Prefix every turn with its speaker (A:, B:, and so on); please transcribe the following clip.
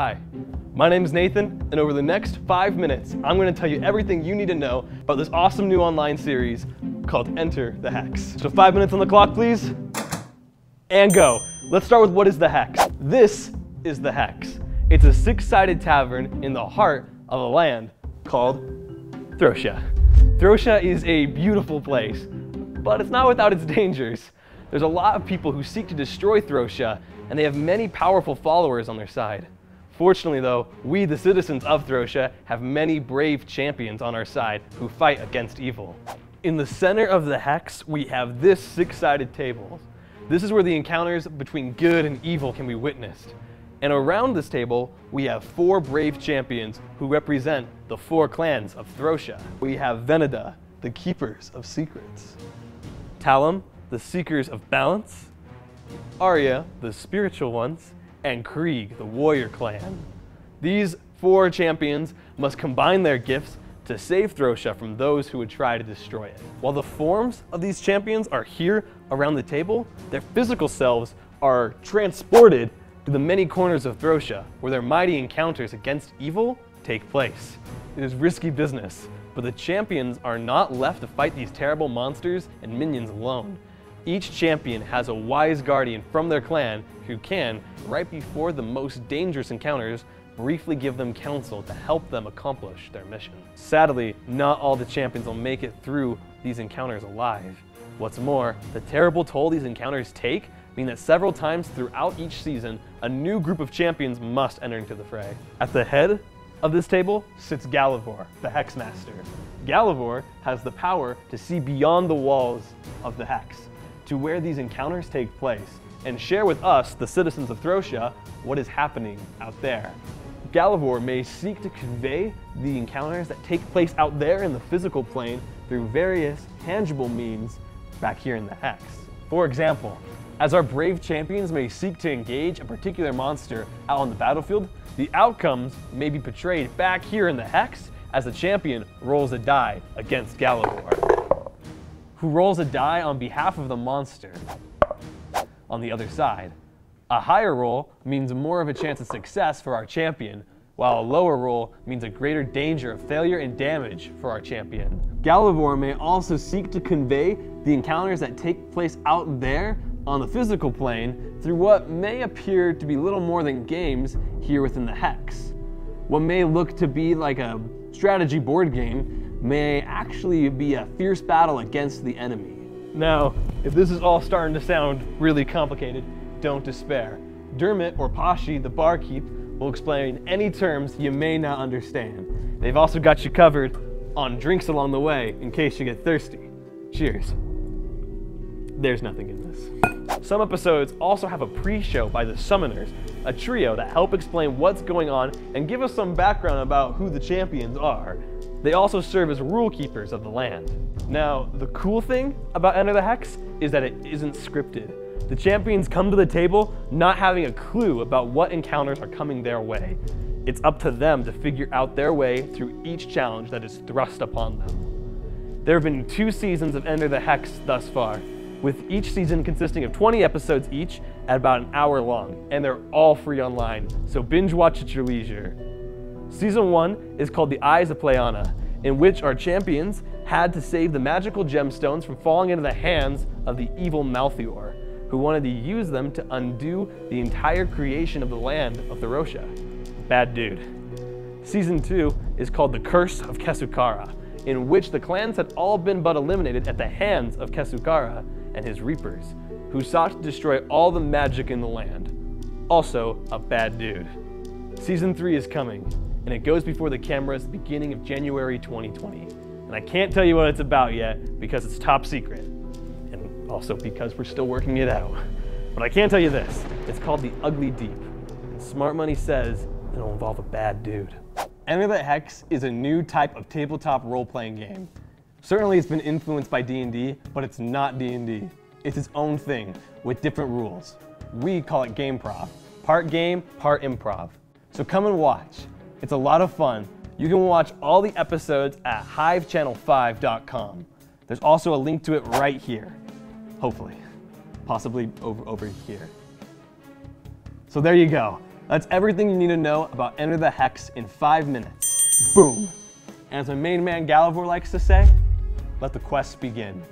A: Hi, my name is Nathan, and over the next five minutes, I'm going to tell you everything you need to know about this awesome new online series called Enter the Hex. So five minutes on the clock, please, and go. Let's start with what is the Hex. This is the Hex. It's a six-sided tavern in the heart of a land called Throtia. Throtia is a beautiful place, but it's not without its dangers. There's a lot of people who seek to destroy Throtia, and they have many powerful followers on their side. Fortunately though, we the citizens of Throtia have many brave champions on our side who fight against evil. In the center of the hex, we have this six-sided table. This is where the encounters between good and evil can be witnessed. And around this table, we have four brave champions who represent the four clans of Throtia. We have Veneda, the keepers of secrets. Talum, the seekers of balance. Arya, the spiritual ones and Krieg, the warrior clan. These four champions must combine their gifts to save Throtia from those who would try to destroy it. While the forms of these champions are here around the table, their physical selves are transported to the many corners of Throtia, where their mighty encounters against evil take place. It is risky business, but the champions are not left to fight these terrible monsters and minions alone. Each champion has a wise guardian from their clan who can, right before the most dangerous encounters, briefly give them counsel to help them accomplish their mission. Sadly, not all the champions will make it through these encounters alive. What's more, the terrible toll these encounters take mean that several times throughout each season, a new group of champions must enter into the fray. At the head of this table sits Galavor, the Hexmaster. Galavor has the power to see beyond the walls of the Hex to where these encounters take place and share with us, the citizens of Throtia, what is happening out there. Galavor may seek to convey the encounters that take place out there in the physical plane through various tangible means back here in the Hex. For example, as our brave champions may seek to engage a particular monster out on the battlefield, the outcomes may be portrayed back here in the Hex as the champion rolls a die against Galavor who rolls a die on behalf of the monster on the other side. A higher roll means more of a chance of success for our champion, while a lower roll means a greater danger of failure and damage for our champion. Galavor may also seek to convey the encounters that take place out there on the physical plane through what may appear to be little more than games here within the Hex. What may look to be like a strategy board game may actually be a fierce battle against the enemy. Now, if this is all starting to sound really complicated, don't despair. Dermot or Pashi, the barkeep, will explain any terms you may not understand. They've also got you covered on drinks along the way in case you get thirsty. Cheers. There's nothing in this. Some episodes also have a pre-show by the Summoners, a trio that help explain what's going on and give us some background about who the champions are. They also serve as rule keepers of the land. Now, the cool thing about Enter the Hex is that it isn't scripted. The champions come to the table not having a clue about what encounters are coming their way. It's up to them to figure out their way through each challenge that is thrust upon them. There have been two seasons of Enter the Hex thus far, with each season consisting of 20 episodes each at about an hour long, and they're all free online, so binge watch at your leisure. Season 1 is called The Eyes of Pleiana, in which our champions had to save the magical gemstones from falling into the hands of the evil Malthaor, who wanted to use them to undo the entire creation of the land of Throtia. Bad dude. Season 2 is called The Curse of Kesukara, in which the clans had all been but eliminated at the hands of Kesukara and his reapers, who sought to destroy all the magic in the land. Also, a bad dude. Season 3 is coming, and it goes before the cameras the beginning of January 2020. And I can't tell you what it's about yet because it's top secret, and also because we're still working it out. But I can tell you this, it's called The Ugly Deep, and Smart Money says it'll involve a bad dude. Enter the Hex is a new type of tabletop role-playing game. Certainly it's been influenced by D&D, but it's not D&D. It's its own thing, with different rules. We call it game Gameprov. Part game, part improv. So come and watch. It's a lot of fun. You can watch all the episodes at hivechannel5.com. There's also a link to it right here, hopefully, possibly over, over here. So there you go. That's everything you need to know about Enter the Hex in five minutes. Boom. And as my main man Galavor likes to say, let the quest begin.